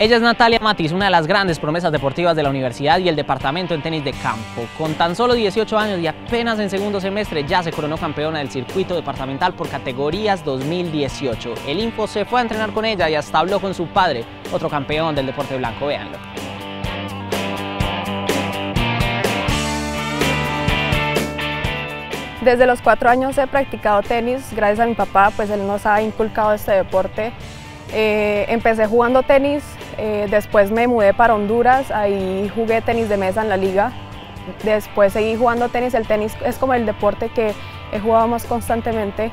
Ella es Natalia Matis, una de las grandes promesas deportivas de la universidad y el departamento en tenis de campo. Con tan solo 18 años y apenas en segundo semestre ya se coronó campeona del circuito departamental por categorías 2018. El Info se fue a entrenar con ella y hasta habló con su padre, otro campeón del deporte blanco. Véanlo. Desde los cuatro años he practicado tenis, gracias a mi papá, pues él nos ha inculcado este deporte. Eh, empecé jugando tenis eh, después me mudé para Honduras, ahí jugué tenis de mesa en la liga. Después seguí jugando tenis, el tenis es como el deporte que he jugado más constantemente.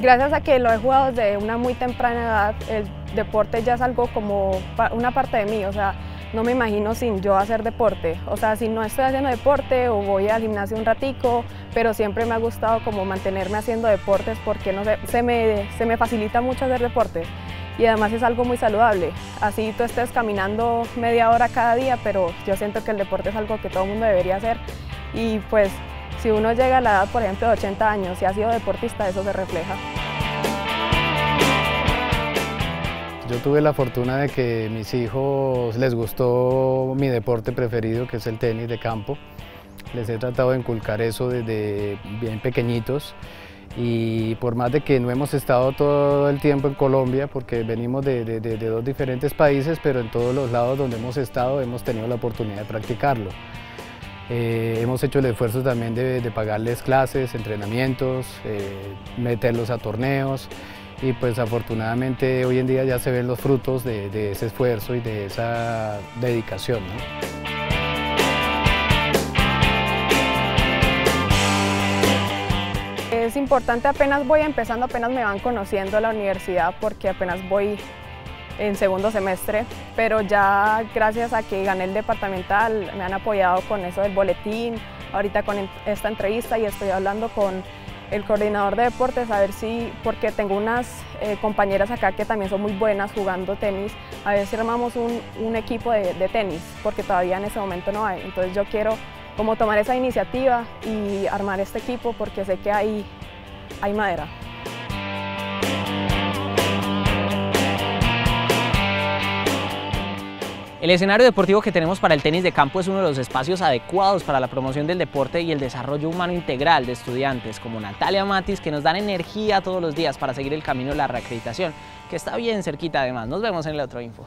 Gracias a que lo he jugado desde una muy temprana edad, el deporte ya es algo como una parte de mí, o sea, no me imagino sin yo hacer deporte. O sea, si no estoy haciendo deporte o voy al gimnasio un ratico, pero siempre me ha gustado como mantenerme haciendo deportes porque no se, me, se me facilita mucho hacer deporte y además es algo muy saludable. Así tú estés caminando media hora cada día, pero yo siento que el deporte es algo que todo el mundo debería hacer y pues si uno llega a la edad, por ejemplo, de 80 años y ha sido deportista, eso se refleja. Tuve la fortuna de que mis hijos les gustó mi deporte preferido, que es el tenis de campo. Les he tratado de inculcar eso desde bien pequeñitos y por más de que no hemos estado todo el tiempo en Colombia, porque venimos de, dos diferentes países, pero en todos los lados donde hemos estado hemos tenido la oportunidad de practicarlo. Eh, hemos hecho el esfuerzo también de, pagarles clases, entrenamientos, eh, meterlos a torneos y pues afortunadamente hoy en día ya se ven los frutos de, ese esfuerzo y de esa dedicación. Es importante, apenas voy empezando, apenas me van conociendo la universidad porque apenas voy en segundo semestre, pero ya gracias a que gané el departamental me han apoyado con eso del boletín, ahorita con esta entrevista y estoy hablando con el coordinador de deportes, a ver si, porque tengo unas eh, compañeras acá que también son muy buenas jugando tenis, a ver si armamos un, equipo de, tenis, porque todavía en ese momento no hay. Entonces yo quiero como tomar esa iniciativa y armar este equipo porque sé que hay, hay madera. El escenario deportivo que tenemos para el tenis de campo es uno de los espacios adecuados para la promoción del deporte y el desarrollo humano integral de estudiantes como Natalia Matis que nos dan energía todos los días para seguir el camino de la reacreditación, que está bien cerquita además. Nos vemos en el otro info.